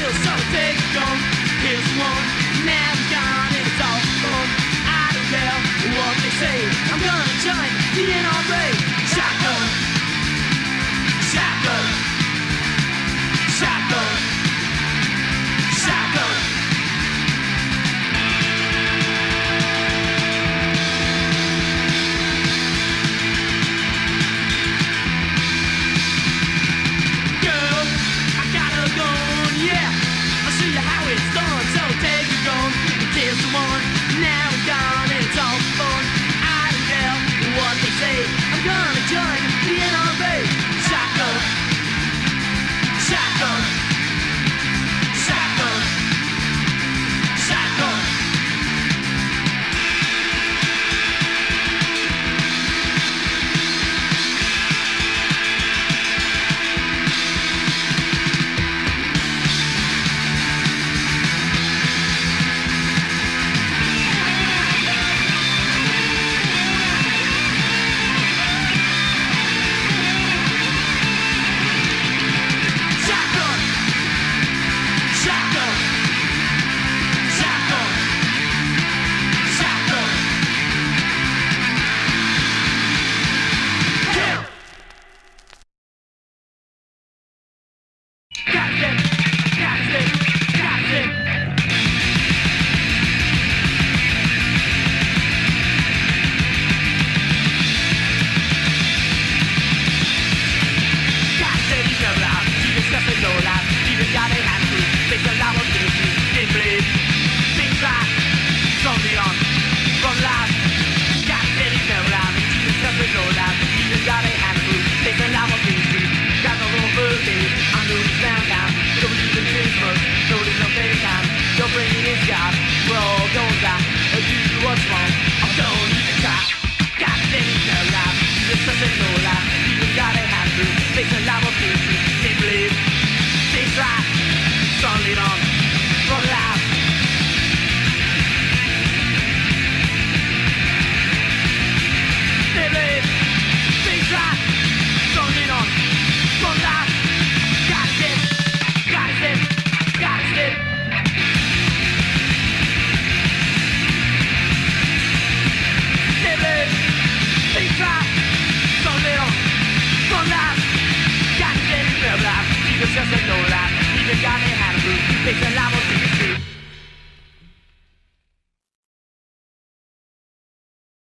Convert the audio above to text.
feel something gone. Here's one. just a no-life me had